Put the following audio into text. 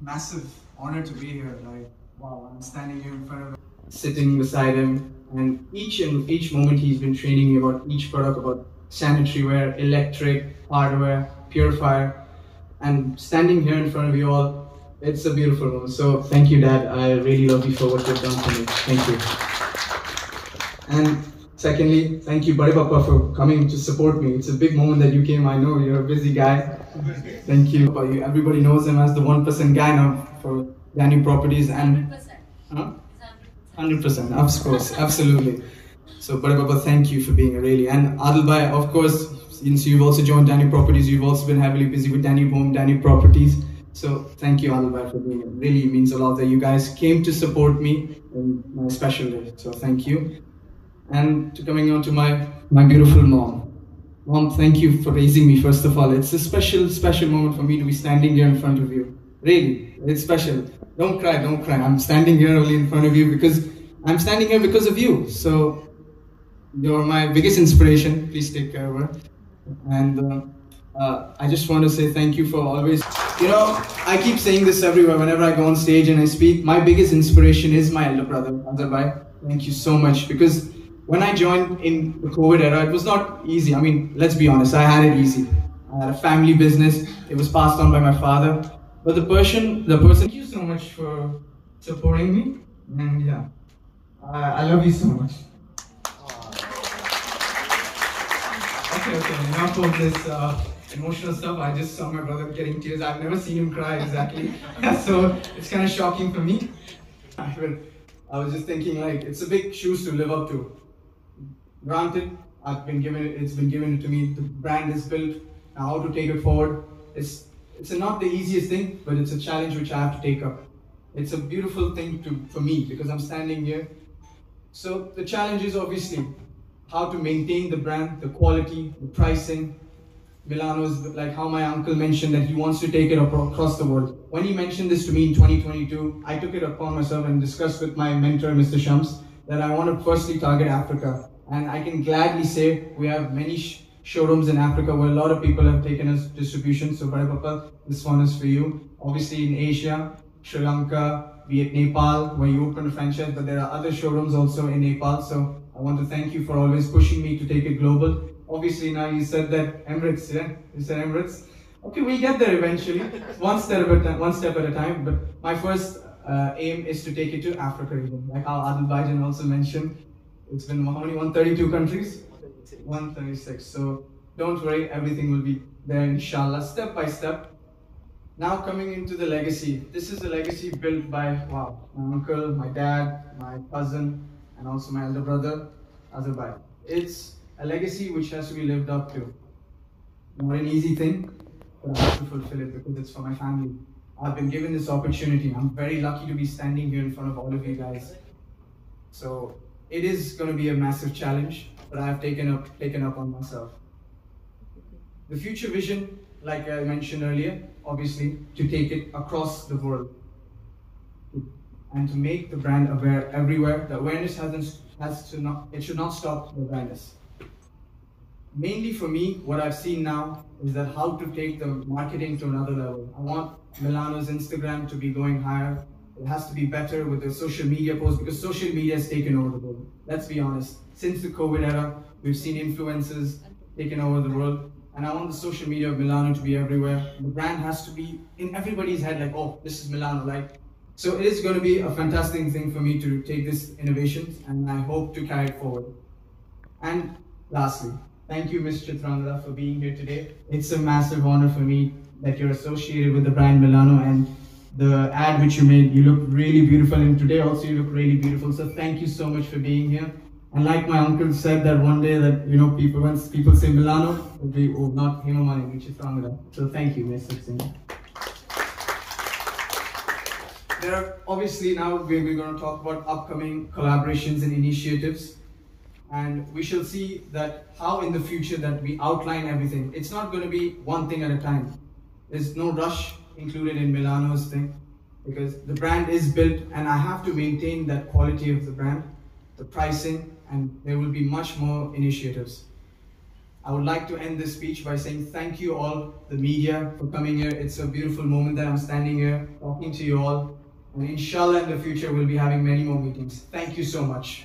massive honor to be here. Like, wow, I'm standing here in front of him, sitting beside him, and each and each moment he's been training me about each product, about sanitary ware, electric, hardware, purifier, and standing here in front of you all. It's a beautiful moment. So thank you, Dad. I really love you for what you've done for me. Thank you. And secondly, thank you, Bade Papa, for coming to support me. It's a big moment that you came. I know you're a busy guy. Thank you. Everybody knows him as the 1% guy now for Danube Properties and 100%. huh? 100%. 100%, of course, absolutely. So, Papa, thank you for being here, really. And Adil Bhai, of course, since you've also joined Danube Properties, you've also been heavily busy with Danube Home, Danube Properties. So, thank you, Adil Bhai, for being here. Really means a lot that you guys came to support me in my special day. So, thank you. And to coming on to my, my beautiful mom. Mom, thank you for raising me, first of all. It's a special, special moment for me to be standing here in front of you. Really, it's special. Don't cry, don't cry. I'm standing here only in front of you because I'm standing here because of you. So, you're my biggest inspiration. Please take care of her. And uh, uh, I just want to say thank you for always. You know, I keep saying this everywhere whenever I go on stage and I speak. My biggest inspiration is my elder brother, Azhar Thank you so much because when I joined in the COVID era, it was not easy. I mean, let's be honest, I had it easy. I had a family business. It was passed on by my father. But the person, the person. Thank you so much for supporting me. And yeah, I, I love you so much. Okay, okay, enough of this uh, emotional stuff. I just saw my brother getting tears. I've never seen him cry exactly. so it's kind of shocking for me. I, will- I was just thinking like it's a big shoes to live up to. Granted, I've been given it, it's been given to me. The brand is built. How to take it forward? It's it's not the easiest thing, but it's a challenge which I have to take up. It's a beautiful thing to for me because I'm standing here. So the challenge is obviously how to maintain the brand, the quality, the pricing. Milano's like how my uncle mentioned that he wants to take it across the world. When he mentioned this to me in 2022, I took it upon myself and discussed with my mentor, Mr. Shams, that I want to firstly target Africa. And I can gladly say we have many sh- showrooms in Africa where a lot of people have taken us distribution. So, Bhai Papa, this one is for you. Obviously, in Asia, Sri Lanka, it Nepal, where you opened a franchise, but there are other showrooms also in Nepal. So, I want to thank you for always pushing me to take it global. Obviously, now you said that Emirates, yeah? You said Emirates. Okay, we'll get there eventually, one step at a time. One step at a time. But my first uh, aim is to take it to Africa region, like how Adil Baijan also mentioned. It's been how many? 132 countries. 136. So don't worry, everything will be there, inshallah, step by step. Now coming into the legacy. This is a legacy built by wow, my uncle, my dad, my cousin, and also my elder brother, Azhar It's a legacy which has to be lived up to. Not an easy thing, but I have to fulfill it because it's for my family. I've been given this opportunity. I'm very lucky to be standing here in front of all of you guys. So it is going to be a massive challenge, but I have taken up taken up on myself. The future vision, like I mentioned earlier, obviously to take it across the world and to make the brand aware everywhere. The awareness hasn't has to not it should not stop the awareness. Mainly for me, what I've seen now is that how to take the marketing to another level. I want Milano's Instagram to be going higher. It has to be better with the social media posts because social media has taken over the world. Let's be honest. Since the COVID era, we've seen influencers taking over the world. And I want the social media of Milano to be everywhere. The brand has to be in everybody's head, like, oh, this is Milano. Like, so it is going to be a fantastic thing for me to take this innovation, and I hope to carry it forward. And lastly, thank you, Ms. Chitrangada, for being here today. It's a massive honor for me that you're associated with the brand Milano and the ad which you made. You look really beautiful, and today also you look really beautiful. So thank you so much for being here. And like my uncle said that one day that you know people when people say Milano, it'll be oh not Himamani, which is Trangala. So thank you, Mr. Singh. There are obviously now we're going to talk about upcoming collaborations and initiatives, and we shall see that how in the future that we outline everything. It's not going to be one thing at a time. There's no rush included in Milano's thing because the brand is built, and I have to maintain that quality of the brand, the pricing, and there will be much more initiatives. I would like to end this speech by saying thank you all, the media, for coming here. It's a beautiful moment that I'm standing here talking to you all. And inshallah, in the future, we'll be having many more meetings. Thank you so much.